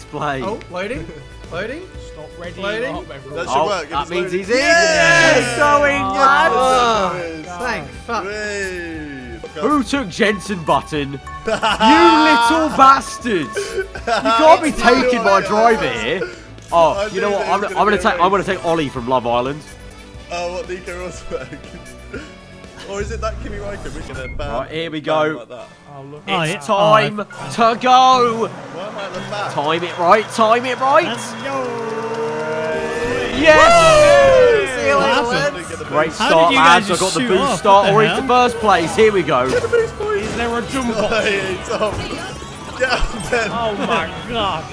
display. Oh, loading, loading. Stop ready Loading. up, everyone. That should Oh, work. that means loading. he's in. Yeah! He's going, Oh, lads. Oh, There it is. thank fuck. Whey! Who took Jensen Button? you little bastards! You can't be taking my driver here. Oh, I Oh, you know what? I'm, was I'm gonna gonna take. I'm gonna take Ollie from Love Island. Oh, what Nico Rosberg? Or is it that Kimi Räikkönen? We're gonna ban. Right, here we go. Like that. Oh, look. Oh, It's yeah. time to go. Why am I at the back? Time it right. Time it right. Let's go. Yes. See you later, happened? lads. Didn't get the Great boost. How start, did you guys lads. I got the boost off? start What or the into first place. Here we go. Get the boost, boys. Is there a jump off? Hey, Tom. Get out, Ben. Oh my god.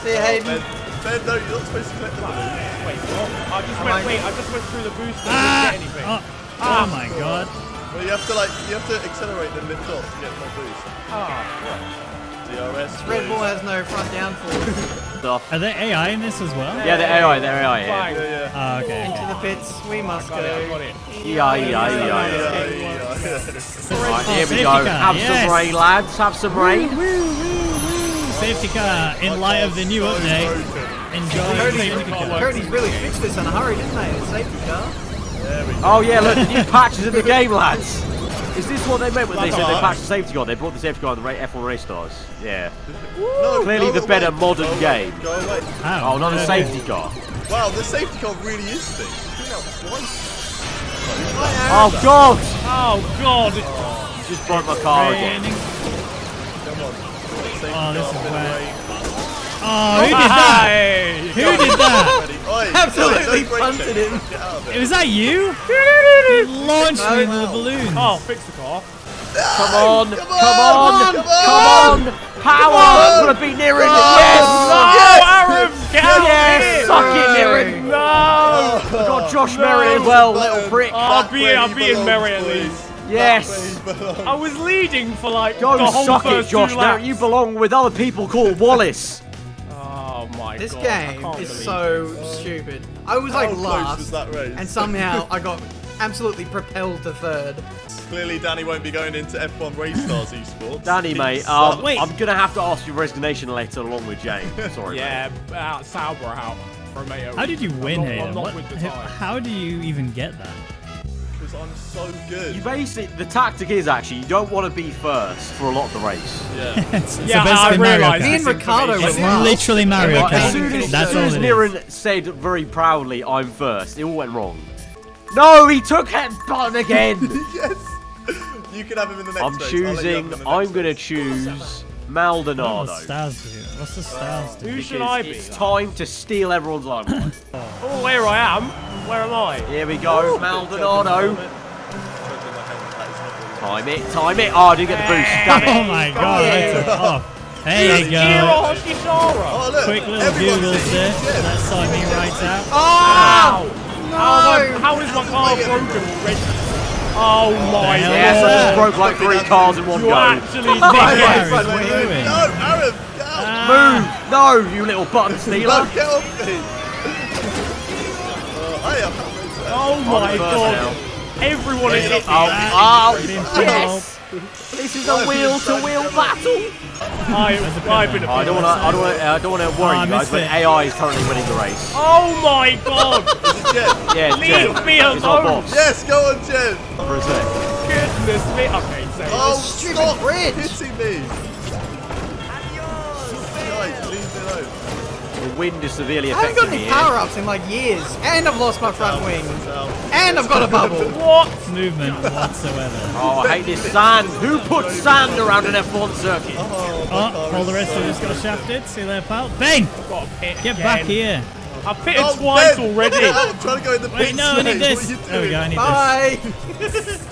See you, Hayden. Ben, Ben, no, you're not supposed to collect the balloon. Wait, what? I just went, wait, I just went through the boost and Ah! didn't get anything. Oh, oh my god. Well, you have to like, you have to accelerate then lift off to get more boost. Ah, DRS. Red Bull has no front downforce. Stuff. Are there AI in this as well? Yeah, they're AI. They're AI. fine. Yeah. Yeah, yeah. Oh, okay. Into the pits, we must Got it, I got go. it. Yeah, yeah, yeah. Oh, here we safety go. car, Have yes. some rain, lads. Have some rain. Safety car in light of the new So update. broken. Enjoy Codies, safety car. Codies really fixed this in a hurry, didn't they? The safety car. There we go. Oh yeah, look, the new patches in the game, lads. Is this what they meant when they said they patched the safety car? They brought the safety car on the F1 race stars. Yeah. No, Clearly go the away. better modern Go away. game. Go away. Oh, not a safety car. Wow, the safety car really is thing. Came oh, out twice. Oh God! Oh god. Just broke my car again. Come on. Oh, this is I'm where- Oh, who did that? Who did that? Ready? Absolutely no, no punted check. him. Get out of It it. was that you? You launched me into the balloon. Oh, fix the car. Come on! Come on, Come on, on! come Come on! Power! on. Gonna be nearing it. on. Yes! Oh, Aaron, get out Yes! here. Suck it, Niren! No. Oh. We got Josh Merritt as well, little prick. Oh, I'll Back be, I'll be in belongs, Merritt at least. Yes! Back where he belongs. I was leading for like Go the whole suck it, Josh two Merritt. You belong with other people called Wallace. My This god. I game is believe so stupid. I was How like close last, was that race? and somehow I got absolutely propelled to third. Clearly, Danny won't be going into F1 Race Stars Esports. Danny, mate, um, Wait. I'm gonna have to ask your resignation later along with Jane. Sorry. mate. Yeah, out Sauber out. Romeo. How did you win, I'm not, Hayden? I'm not with the time. How do you even get that? Because I'm so good. You basically, the tactic is actually you don't want to be first for a lot of the race. Yeah. It's, it's Yeah, I basically Mario realised Kart. Me and Ricciardo information. were It's last. literally Mario Right, as soon Kart. as, That's as, soon as it is. Niren said very proudly, "I'm first, it all went wrong. No, he took that button again. yes. You can have him in the next I'm race. I'll let you have choosing. him in the I'm gonna race. choose What's the stars do? What's the stars do? Who should I be? It's time to steal everyone's limelight. Oh, here I am. Where am I? Here we go, Maldonado. Choking my helmet, that is not really Time it, time it. Oh, I didn't get the boost. Damn Oh my god, I took off. There you go. Oh, look. Quick little everyone's Google in. search. Yeah. That saw me right out. Ow! No! How, am how is my car broken already? Oh my hell Yes, I just broke like three cars in one You go. actually Nick did it. Harris, what are you doing? No, Aaron, get out. Move! No, you little button stealer. Get off me. Oh, hey, I'm not racing. Oh my god. Everyone is hitting Oh, me. oh, yes! This is a wheel-to-wheel battle. I, I've been a oh, I don't want to. I don't want to. Ah, I don't want to worry Oh, you guys, but. AI is currently winning the race. Oh my god. Yeah, Leave Jen, me alone. Yes, go on, Jen. For a sec. Goodness me. Okay, so. Oh, stupid stop hitting me. The wind is severely affecting me. I haven't got any eh? power-ups in like years, and I've lost my front wing, and I've got a bubble. What? Movement whatsoever. Oh, I hate this sand. Who put sand around an F1 circuit? Oh, Oh, all the rest so of us got broken. shafted. See you there, pal. Bang! Got a pit Get back here. I've pitted Oh, twice Ben, already. I'm trying to go in the Wait, no, I need this. What There we go, I doing? need this.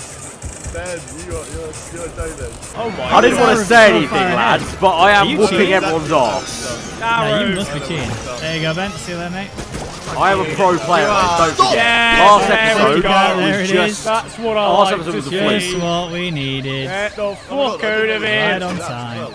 Bye. You are, you're, you're a. Oh my I didn't want to say anything, ahead. lads, but I am whooping cheating? everyone's arse. No, Arrow. you must be cheating. There you go, Ben. See you there, mate. I am a pro player, are. don't forget. Yes, Last there episode go. There was it just. That's what I Last like episode to was a see. Just what we needed. Get the fuck out of Right on time.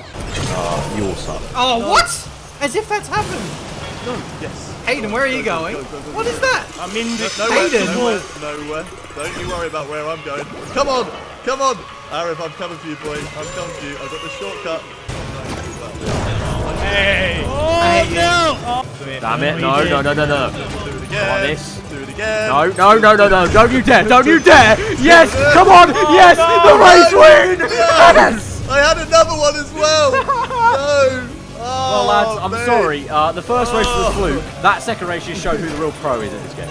Ah, your son. Oh, what? As if that's happened. Yes. Hayden, where are you going? What is that? I'm in this. Nowhere, Hayden. nowhere, nowhere. Don't you worry about where I'm going. Come on, come on. Arif, I'm coming for you, boy. I'm coming for you. I've got the shortcut. Hey. Oh, of it. Damn I it! don't No, no, no, no, no. Do it again. Like this. Do it again. No, no, no, no, no! Don't you dare! Don't you dare! Yes! Come on! Oh, yes! The race win! Yes! I had another one as well. no. Well, Oh, lads, I'm mate. sorry. Uh, the first race was a Oh. fluke. That second race just showed who the real pro is in this game.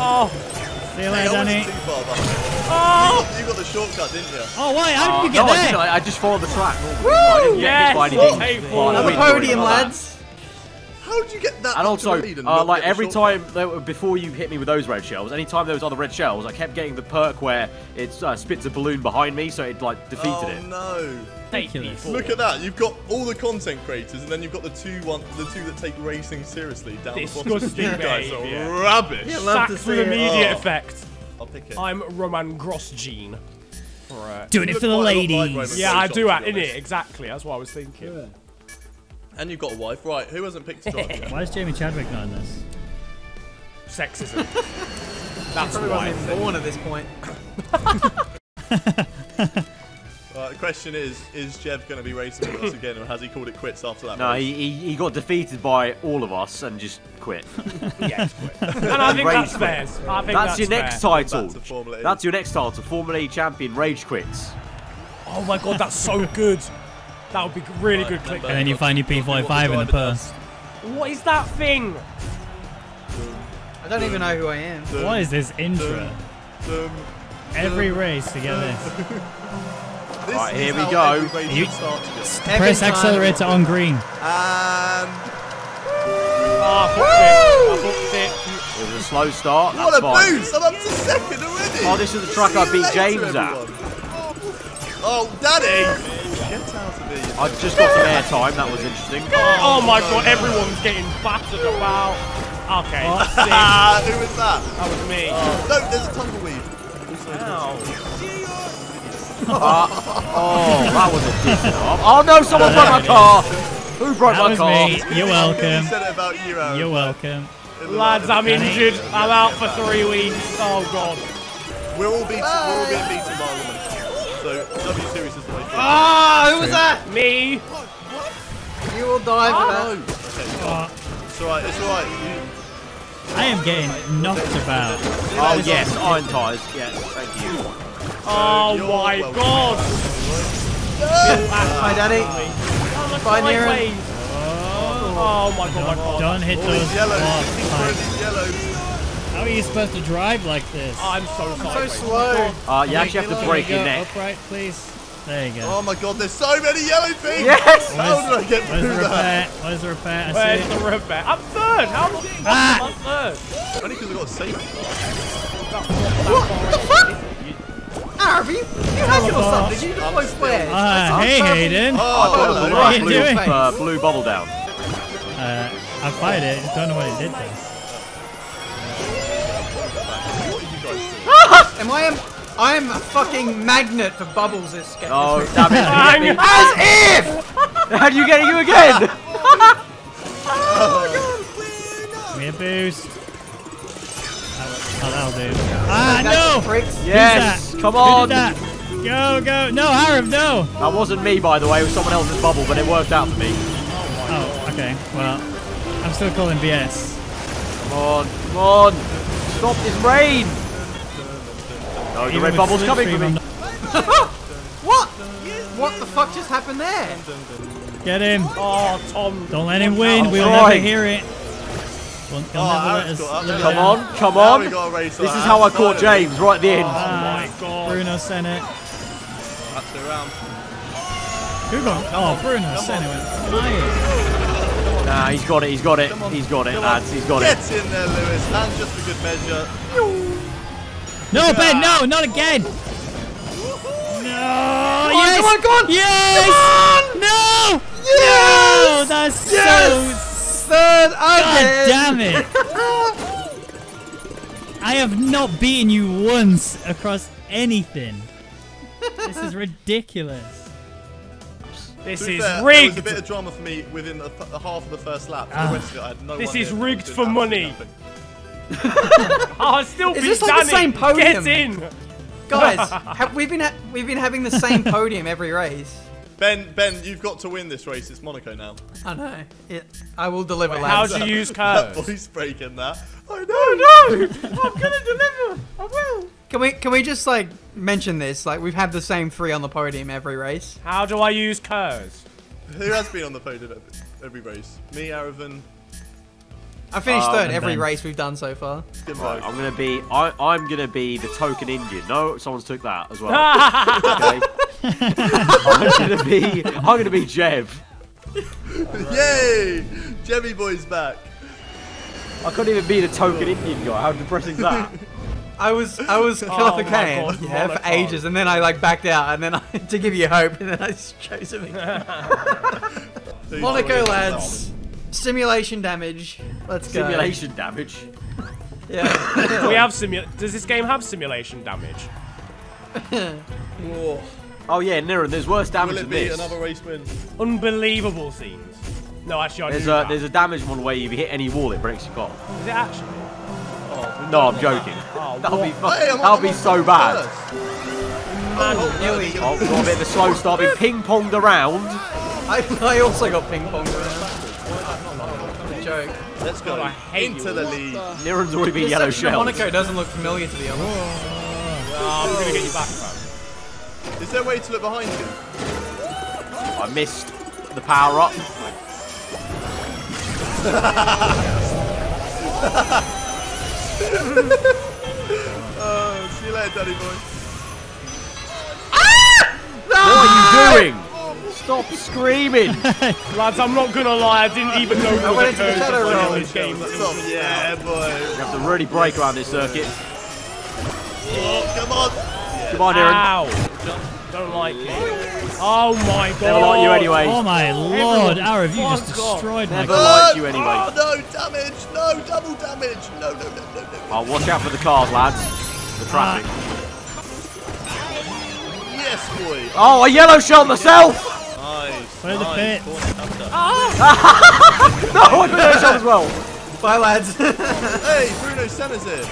Oh, See you later, I Danny. far oh, You got the shortcut, didn't you? Oh, why? How did you no, get I didn't. there? I, I just followed the track. Woo! I didn't get hit by anything. Hey, Another I Another went through it podium, like that. lads. How did you get that? And much also, of lead and uh, not like get every shortcut? time, there, were- before you hit me with those red shells, anytime there was other red shells, I kept getting the perk where it uh, spits a balloon behind me, so it like defeated Oh it. no! Ridiculous. Look at that. You've got all the content creators, and then you've got the two one, the two that take racing seriously down the bottom. Disgusting You guys are behaviour. rubbish. Yeah, love to sacked see with immediate Oh. effect. I'll pick it. I'm Romain Grosjean. Right. Doing it for the quite like ladies. Yeah, I do, to at in it exactly. That's what I was thinking. And you've got a wife, right? Who hasn't picked a drive yet? Why is Jamie Chadwick not in this? Sexism. That's why. wasn't born at this point. Right, the question is: Is Jev going to be racing with us again, or has he called it quits after that? No, race? he, he, he got defeated by all of us and just quit. Yes, and I think Rage that's fair. I think That's, that's your next title. Back to Formula E. That's your next title, Formula E champion, Rage quits. Oh my god, that's so good. That would be really good click. And then you find your P45 in the purse. What is that thing? I don't even know who I am. What is this intro? Um, Every race to get this. this Right, is here we how go. every race You- should start to go. Every Press time- accelerator on green. And Ah, I booked it. I booked it. It was a slow start. what That's a fine. boost! I'm up to second already. Oh, this is the track I See you beat later, James at. everyone. Oh, Daddy! Get out of. I just got some air time. That was interesting. Oh, oh my god, everyone's getting battered about. Okay, sick. Who was that? That was me. Oh, no, there's a tumbleweed. Uh, oh, that was a decent. Oh no, someone broke my car. Who broke That my was car? me. You're You welcome. said it about you, Aaron. You're welcome. Lads, I'm injured. I'm out for three weeks. Oh god. We're all beaten. We're all being beaten by a woman. So W Series is the way. forward. Ah, who was that? Me. You will die for that. Okay, Oh, it's alright. It's alright. You- I am getting knocked about. Oh yes, iron tires. Yes, thank you. Oh you're my welcome. god. Hi, Daddy. Oh, Bye, at my Nira. Oh my god, my god. Don't hit All those these yellows. blocks. Keep throwing these yellows. How are you supposed to drive like this? I'm so So sideways. slow. Uh, you actually have to There break you your go. neck. Upright, please. There you go. Oh my god, there's so many yellow things! Yes. How did I get Where's the through that? repair? Where's the repair? I Where's see the repair? I'm third. How am I getting Ah. I'm third? Only because I got a safety. fuck? you, you had your son, did you? Not my square. Ah, hey Hayden. I Oh, got hello. the What are you blue, doing? uh, blue bubble down. Uh, I fired it. Just don't know what it did though. Am I am I am a fucking magnet for bubbles this game. Oh, damn it. I'm- you get me. As if! How do you get you again? Give me a boost. Oh, that'll do. Ah, no! Pricks. yes, that? come Who on. did that? Go, go. No, Harif, no! That wasn't me, by the way. It was someone else's bubble, but it worked out for me. Oh, okay. Well, I'm still calling BS. Come on, come on. Stop this rain. No, the red bubble's coming for me. What? What the fuck just happened there? Get him. Oh, Tom. Don't let him win. I'm we'll trying. never hear it. We'll, he'll Oh, never let us got up live it there. Come on, come on. we got a race This is how I caught. James, right at the end. Oh Ah, my god. Bruno Senna. That's it around. Who got? Oh, Bruno Senna went flying. Nah, he's got it, he's got it. He's got it, lads, he's got it. Get it. in there, Lewis. And just for good measure. No, Ben, no, not again. No, yes, come on, come on. yes, no, Yes. no, that's so. Third God damn it! I have not beaten you once across anything. This is ridiculous. This is fair, There was a bit of drama for me within the, the half of the first lap. Ah. The rest of it, I had no This one is rigged for money. nothing. Oh, I still Is beat this like the Danny. same podium? Get in. Guys, have, we've been ha- we've been having the same podium every race. Ben, Ben, you've got to win this race. It's Monaco now. I know. It, I will deliver, How lads. do you use curves? That curves? voice breaking that. I oh, know. no! I'm gonna deliver. I will. Can we can we just like mention this? Like we've had the same three on the podium every race. How do I use curves? Who has been on the podium every, every race? Me, Aravan, I finished Um, third and every Ben. race we've done so far. Skimbo. Right, I'm gonna be. I, I'm gonna be the token Indian. No, someone's took that as well. okay. I'm gonna be. I'm gonna be Jev. Yay! Jemmy Boy's back. I couldn't even be the token Indian guy. How depressing is that? I was I was Killer Oh for my yeah, for Monaco. ages, and then I like backed out, and then I, to give you hope, and then I just chose him Monaco winning? lads, simulation damage. Let's go. Simulation damage. Yeah. we have simu- Does this game have simulation damage? Whoa. Oh yeah, Niran, there's worse damage Will it than be this. another race win? Unbelievable scenes. No, actually, I There's knew a that. there's a damage one where if you hit any wall, it breaks your car. Is it actually? Oh, no, I'm joking. Oh, That'll be what? fu- Hey, that'll I'm be on so first. bad. Oh, Nearly. no, Oh, got a bit of a slow start. Been ping ponged around. I, I also got ping pong around. Joke. Let's go. God, I hate Into you. the lead. Niran's already been yellow section of shelled. Monaco doesn't look familiar to the others. Oh, I'm gonna get you back, man. Is there a way to look behind you? I missed the power up. Oh, see you later, Daddy boy. What are you doing? Stop screaming. Lads, I'm not gonna lie, I didn't even know there was a into the curve shadow in this game. Stop. Yeah, boy. You have to really break around this circuit. Oh, come on. Come on, Niran. Ow! Don't like it. Oh my god! Never like you anyway. Oh my lord, Arav, you just fuck off. destroyed my Never liked you anyway. Oh, no, damage. No, double damage. No, no, no, no, no. Oh, watch out for the cars, lads. The traffic. Yes, boy. Oh, a yellow shell myself. Nice. Where are the nice. pits? Corner cutter. Ah! No, I got a yellow shell as well. Bye, lads. Hey, Bruno Senna's here.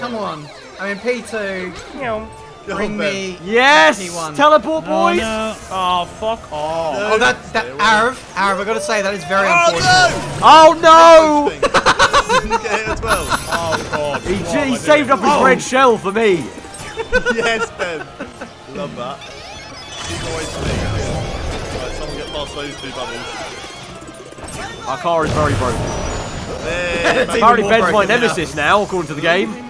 Come on. I mean, P2, Meow. Go bring me. Yes. P1. Teleport Oh boys. no. Oh, fuck off. No, Oh, that that stay away. Arab, Arab. I gotta say that is very Oh, unfortunate. Oh no. no! Didn't get hit as well. Oh, God. He, What he saved up doing? his red oh. shell for me. yes, Ben. Love that. Keep away from me. Right, someone get past those two bubbles. Our car is very broken. There. It's even Apparently more Ben's my broken now. nemesis now, according to the game.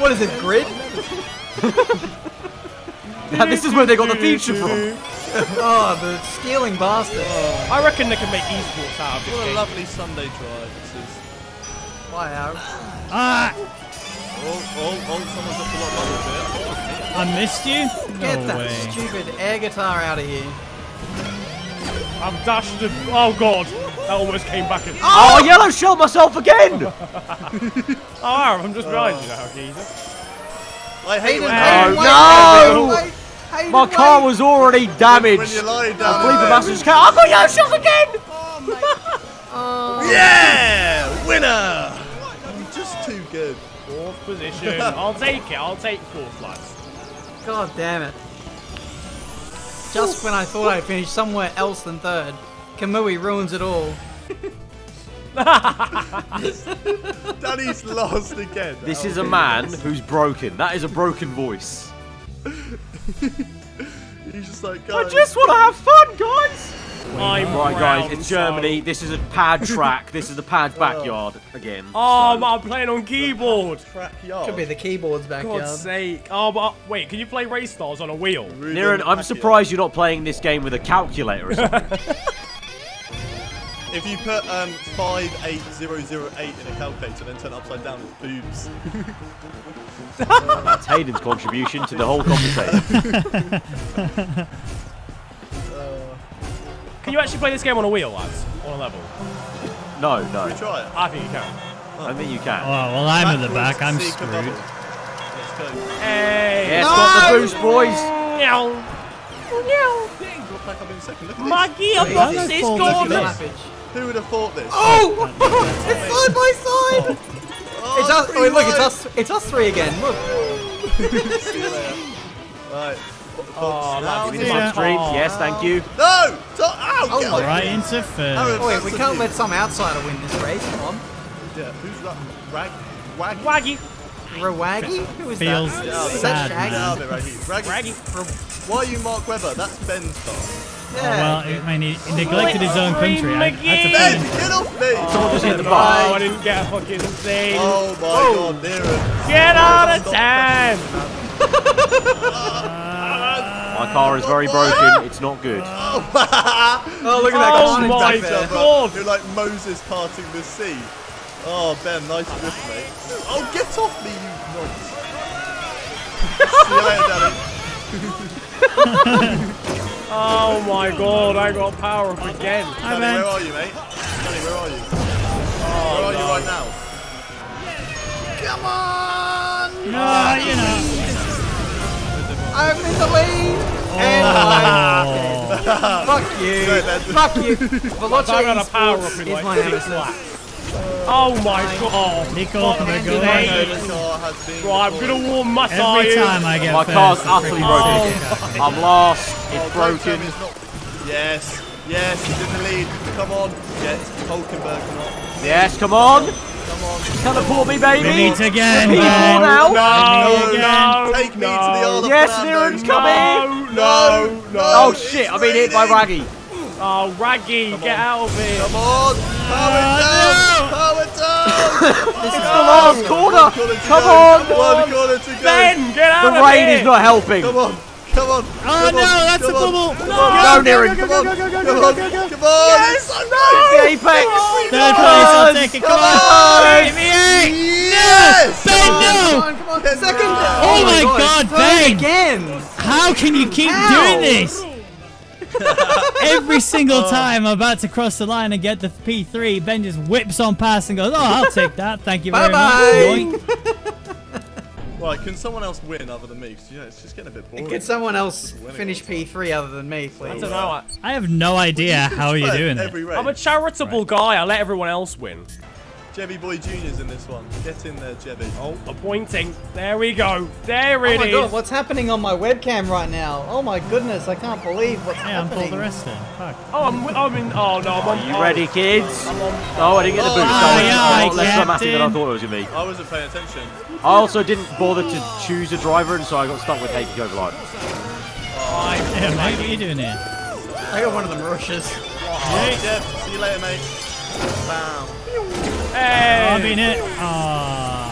What is it, grid? Now, this is where they got the feature from. Oh, the stealing bastard. I reckon they can make esports out of this What a game. lovely Sunday drive this is. Why, Arab? Ah, Oh, oh, oh, someone's got a lot of bubbles. I missed you? No Get that way. stupid air guitar out of here. I've dashed the. Oh, God. That almost came back and. Oh! oh, I yellow shell myself again. Oh, I'm just behind you now, Jesus. I hate Hayden, Hayden, No, wait, no! Hayden, wait, Hayden, My car wait. was already when damaged. you lie I down. believe the master's car. I got yellow shells again. Fourth position. I'll take it. I'll take fourth, lads. God damn it. Just when I thought I finished somewhere else than third, Kamui ruins it all. Danny's lost again. This is a man who's broken. That is a broken voice. He's just like, I just want to have fun, guys. I'm Right, guys, round, it's Germany. so- This is a pad track. This is the pad's backyard again. Oh, so- man, I'm playing on keyboard. Track. Could be the keyboard's backyard. God's sake. Oh, but wait, can you play race stars on a wheel? Ruben Niran, I'm Pacquiao. surprised you're not playing this game with a calculator or something. If you put um, 58008 in a calculator, and then turn it upside down, it's boobs. That's Hayden's contribution to the whole conversation. Can you actually play this game on a wheel, lads? On a level? No, We no. try it. I think you can. I think you Oh, can. well, I'm at the back. I'm screwed. bubble. Let's go. Hey! Yeah, it's got the boost, boys. Meow. Got back up in a second. Look at My this. gearbox is did I fall gone! into this? Flappage. Who would have thought this? Oh! it's side by side! Oh, It's us, three oh, look, it's us, it's us three again, look. See you later. Right. Oh, now Give me Yeah. stream. Oh. Yes, thank you. No! Stop! Ow! get off Right into Aaron, first. Oh, wait, we can't let some outsider win this race. Come on. Yeah, who's that? Rag? Wag? Waggy. Rawaggy? Who is Feels that? Get out of Is that sad, Shaggy? Get man. out of it, Raggy. Raggy. Raggy. Why are you Mark Webber? That's Ben's car. Oh, Yeah. well, I mean, he, he neglected his own country. I had to Ben, get off me! Oh, Someone just hit the No. I didn't get a fucking thing. Oh my god, Nero. Get out of time. My car is very broken. It's not good. Oh, look at that Oh my back there. God. You're like Moses parting the sea. Oh, Ben, nice drift, mate. Oh, get off me, you nonce. See you later, Danny. Oh my god, I got power up again. Hi, Danny, where are you, mate? Danny, where are you? where are you right now? Come on! No, you know. I'm in the lead! Oh. And I... Fuck you! Fuck you! Veloce I got a power Esports up in is like my six. Oh my god. Nico from the goal. A. The car has been Right, I'm gonna warm my Every tyres. time I get My car's utterly broken. Oh I'm lost. Oh, It's don't broken. Yes, yes, he's in the lead. Come on, get Hulkenberg. Yes, come on. Come on. Teleport me, We baby. meet again, People Ben. now. No, again. no, Take me no. to the Isle of Yes, Fernando. Niren's coming. No, no. Oh shit! I've been hit by Raggy. Oh, Raggy, get out of here. Come on, power down, power down. It's the last corner. Corner Come on. One corner to go. Ben, get out The of rain here. is not helping. Come on, come on. Oh come no, on, that's a come on, bubble. Come on, come on, come on, come on. It's The apex. Third place, I'll take it. Come on. Give me eight. Yes! Ben, Come no. on, come on, second! down. Oh, oh my God, Ben. again! How can you keep doing this? Every single oh. time I'm about to cross the line and get the P3, Ben just whips on past and goes, "Oh, I'll take that. Thank you very Bye-bye. much." Yoink. Right, can someone else win other than me? 'Cause, you know, it's just getting a bit boring. Can someone else winning finish P3 other than me, please? I don't know. I- I have no idea how you're doing it. Every race. I'm a charitable guy. I let everyone else win. Jebby Boy Junior's in this one. Get in there, Jebby. Oh, a pointing. There we go. There Oh my is. god, what's happening on my webcam right now? Oh my goodness, I can't believe what's Yeah, I'm happening. pulled the rest in. Fuck. Oh, I'm, I'm in. Oh no, I'm on. You oh, ready, kids? I'm on. Oh, I didn't get the boost. Oh, That was aye, a lot less dramatic than I Captain. thought it was gonna be. I wasn't paying attention. I also didn't bother to choose a driver, and so I got stuck with Heikki Kovalainen. Yeah, mate, what are you doing here? I got one of them rushes. Hey, Jeb, see you later, mate. Bam. Hey. Oh, I've been hit. Oh.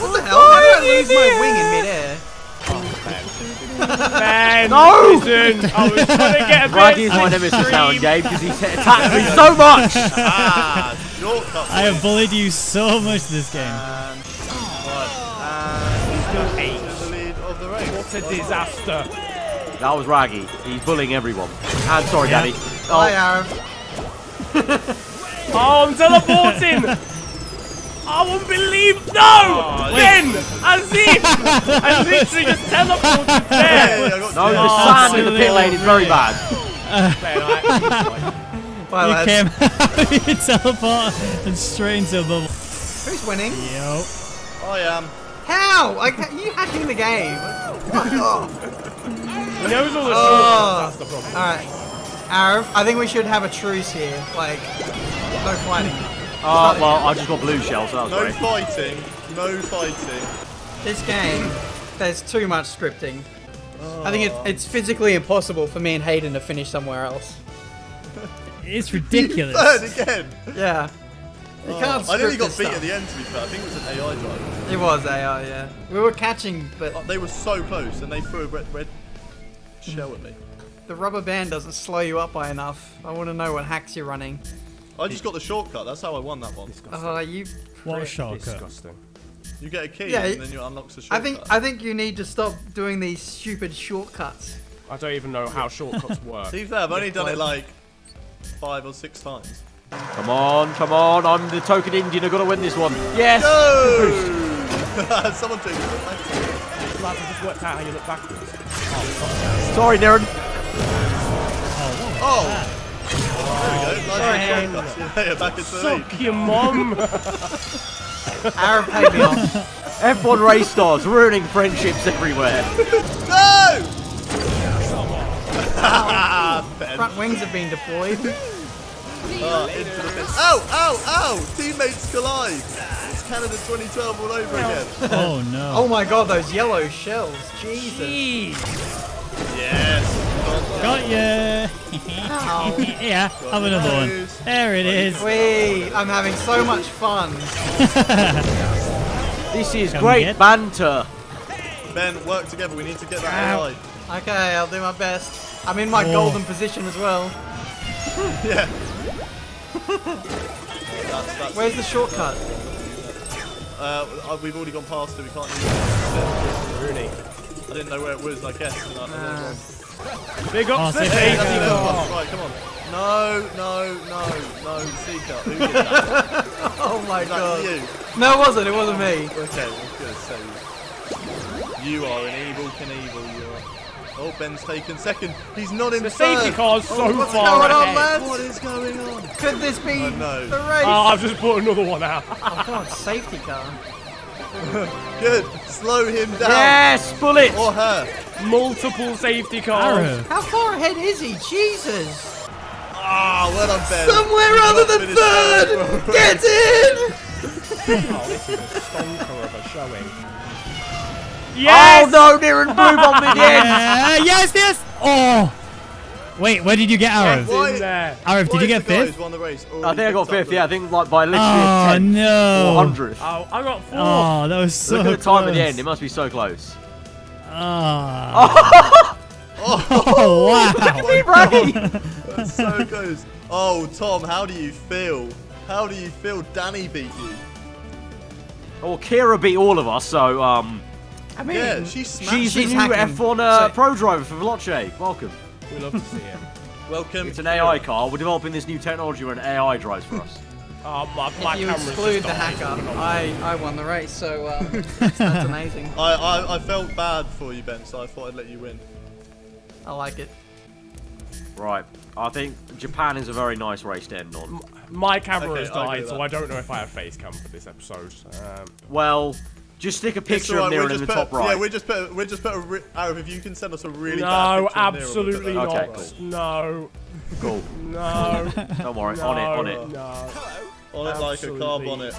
What the hell? How did I lose my wing in midair? Man, No! listen, I was trying to get a bit. Raggy is my nemesis now in game because he's attacked me so much. Ah, shortcut. I have bullied you so much this game. And, of the race. What a disaster. That was Raggy. He's bullying everyone. I'm sorry, Yeah. Danny. Hi, Oh, Aaron. Oh, I'm teleporting. I won't believe. No! When? As if! I literally just teleported Hey, there. I got no, two. the Oh, sand in the pit lane is very bad. Man, I- Bye, You lads. came out, you teleport and straight into a bubble. Who's winning? Yo. I am. How? Like, you hacking the game. Fuck off. He knows all the Oh. shortcuts, that's the problem. Alright. Arav, I think we should have a truce here. Like, no fighting. Oh, well, I just got blue shell, so that was No great. fighting. No fighting. This game, there's too much scripting. I think it's, it's oh. physically impossible for me and Hayden to finish somewhere else. It's ridiculous. Third again. Yeah. You can't I nearly script got beat stuff. at the end, to be fair. I think it was an AI drive. It was AI, yeah. We were catching, but Oh, They were so close, and they threw a red, red shell at me. the rubber band doesn't slow you up by enough. I want to know what hacks you're running. I just got the shortcut. That's how I won that one. Oh, you. what a prick. shortcut. Disgusting. You get a key, Yeah, and then you unlock the shortcut. I think I think you need to stop doing these stupid shortcuts. I don't even know how shortcuts work. To be fair, I've only done it like five or six times. Come on, come on. I'm the token Indian. I've got to win this one. Yes. No! Someone took it. Lads, I just worked out how you look backwards. Sorry, Niren. Oh! There we go. Nice little shortcut. See you later, back into the lead. Suck your mum. Aaron paid me off. F1 race stars ruining friendships everywhere. No! Front wings have been deployed. Oh, into the pit. Ow, ow, ow! Teammates collide. It's Canada 2012 all over again. Oh no. Oh my god, those yellow shells. Jesus. Jeez. Yes. Got ya. Ow. yeah, have another one. There it is. Wee, I'm having so much fun. This is Come great get- banter. Ben, work together. We need to get that Ow. AI. Okay, I'll do my best. I'm in my Oh. golden position as well. Yeah. That's, that's, Where's the shortcut? uh, uh, we've already gone past it. We can't use it. Rooney. I didn't know where it was. I guess. And I- and I was wrong. Big up Oh, City. so Hey, Hey, that's go. the first one. Right, come on. No, no, no, no, Seeker. Who did that? Oh my Was that god. you? No, it wasn't. It wasn't me. Okay, I was gonna. You are an Evel Knievel, you are. Oh, Ben's taken second. He's not in The third. safety car's so what's far going on, ahead. lads? What is going on? Could this be Oh, no. the race? Oh, I've just put another one out. Oh, God, safety car. Good. Slow him down. Yes, bullet. Or her. Multiple safety cars. Arrow. How far ahead is he? Jesus. Ah, well done, Ben. Somewhere You've other than third. Get in. Oh, this is a stonker of a showing. Oh no, near and blue bomb again. Yeah, yes, yes. Oh. Wait, where did you get Arrow? It's in there. Did you get fifth? who's won the race I think I got fifth. Yeah, I think like by literally Oh a tenth or no. hundredth. Oh, I got four. Oh, that was so Look at the time at the end. It must be so close. Ah. Oh, wow. Be braggy. That's so close. Oh, Tom, how do you feel? How do you feel Danny beat you? Well, Kira beat all of us, so um, I mean, Yeah, she she's the new hacking. F1 uh, So- pro driver for Veloce. Welcome. We love to see it. Welcome. It's an AI car. We're developing this new technology where an AI drives for us. Oh, my, my if you camera's exclude the died. hacker, I, I won the race, so um, that's amazing. I, I, I felt bad for you, Ben, so I thought I'd let you win. I like it. Right. I think Japan is a very nice race to end on. My camera Okay, has died, with so. I don't know if I have face cam for this episode. Um, Well, just stick a picture alright, of we'll in just the put- top right. Yeah, we just put we just put a re- Arif, if you can send us a really bad no, picture of Nero, we'll absolutely not. Okay, cool. No, Cool. no, Don't worry. no, on it, on it. No, On it like a car absolutely bonnet.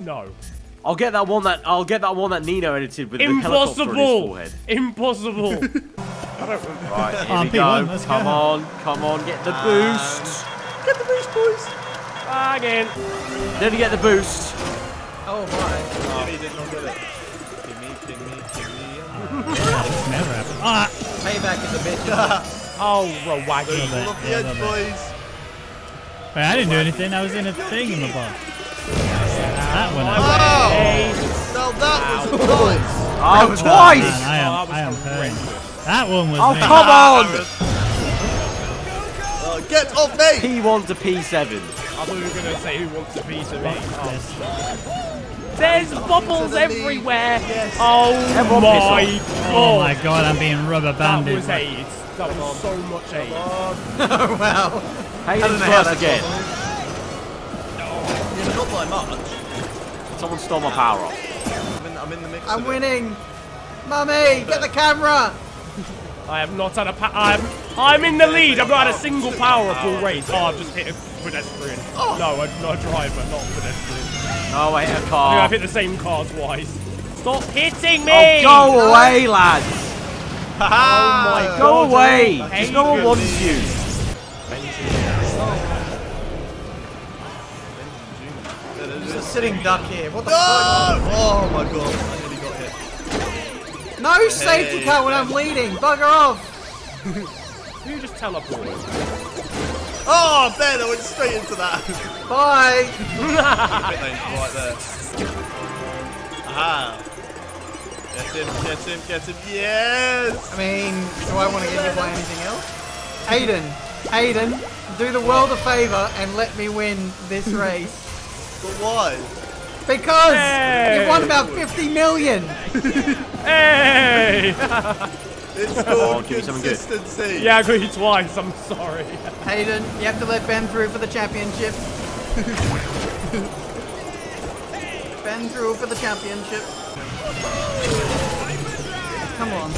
no. I'll get that one that I'll get that one that Nino edited with the helicopter on his Impossible. forehead. Impossible. Right, here Oh, we P1, go. Come go. on, come on, get the boost. Get the boost, boys! Again. Then you get the boost. Oh my. Gimme did not get it. Gimme, gimme, gimme. Never happened. Ah. Payback is a bitch. Oh, Rawagi. Fall off the Yeah, edge, it. boys. Wait, I didn't do anything. I was in a thing in the box. That one. I Oh! Hey. Now that was a nice. Oh, Man, twice! I am, Oh, that I am hurting. That one was Oh, me. come on! Uh, get off me! P1 to P7. I thought you were going to say who wants a piece of me. Oh. There's bubbles the everywhere. Yes. Oh Everyone my oh god. Oh my god, I'm being rubber banded. That banded. was AIDS. That was so much AIDS. oh wow. Hayden's know how first that's again. Yeah, not by much. Someone stole my power off. I'm in, I'm in the mix. I'm winning. Mummy, get the camera. I have not had a pa- I'm I'm in the lead. I've not had a single power up all race. Oh, I've just hit a pedestrian. Oh. No, I'm not a driver, not a pedestrian. Oh, I hit a I think car. I've hit the same car twice. Stop hitting me! Oh, go away, lads. Oh my Go god. away. I no one wants you. There's a sitting duck here. What the No! fuck? Oh my god, I nearly got hit. No safety car when I'm leading. Bugger off. You just teleported. Oh, Ben, I went straight into that. Bye. Pit right there. Aha. Get him, get him, get him. Yes! I mean, do I want to get hit by anything else? Aiden, Aiden, do the world a favor and let me win this race. But why? Because Hey. you won about 50 million. Hey! It's on, called give me something good. consistency. yeah, I got you twice. I'm sorry. Aiden, you have to let Ben through for the championship. ben through for the championship. Come on.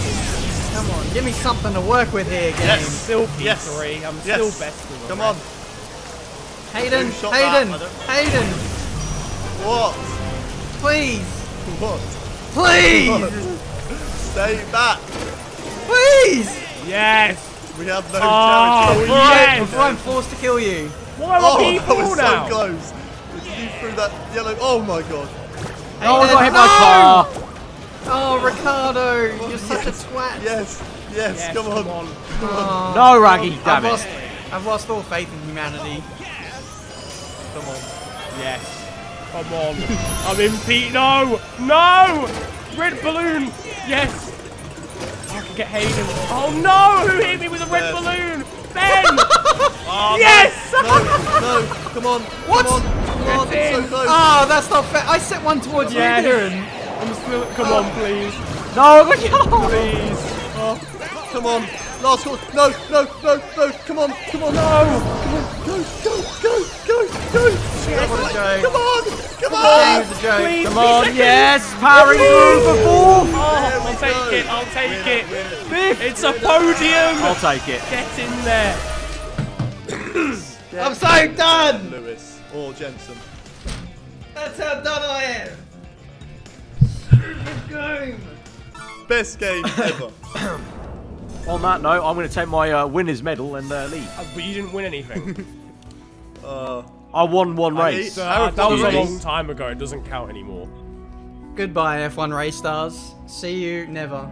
Come on, give me something to work with here, game. Yes. Still P3. Yes. I'm Yes. still best of Come on. Hayden, Who shot Hayden, Hayden, What? please, What? please, Stay back. Please. Yes. We have no Oh, challenge. Before, I, yes. before I'm forced to kill you. Why am Oh, I that was people so now? close. You threw that yellow. Oh my god. Oh, I got hit no! by car. Oh, Ricciardo, you're such a twat. Yes. Yes. Yes, come on. Oh, No, Raggy, I've damn lost, it. I've lost all faith in humanity. Yes. Come on. Yes. Come on. I'm in P. No. No. Red balloon. Yes. Get Hayden. Oh no! Who hit me with a red Yes. balloon? Ben. Oh, yes. No. No. Come on. What? Come on. Come on. So close. Oh, that's not fair. I set one towards Yes. you, Kieran. I'm still. Come ah. on, please. No, I. Please. Oh, come on. Last call. No, no, no, no. Come on. Come on. No. Come on. Go, go, go, go, go. That was a. Come on. Come on. was a joke. Please. Come on, yes, powering through for fourth. Oh, There I'll take it. I'll take it. Fifth. It's a podium. I'll take it. Get in there. I'm so done. Lewis or Jensen. That's how done I am. Stupid game. Best game ever. On that note, I'm going to take my uh, winner's medal and uh, leave. Uh, But you didn't win anything. Uh, I won one race. eat- Uh, that was a long time ago. It doesn't count anymore. Goodbye, F1 race stars. See you never.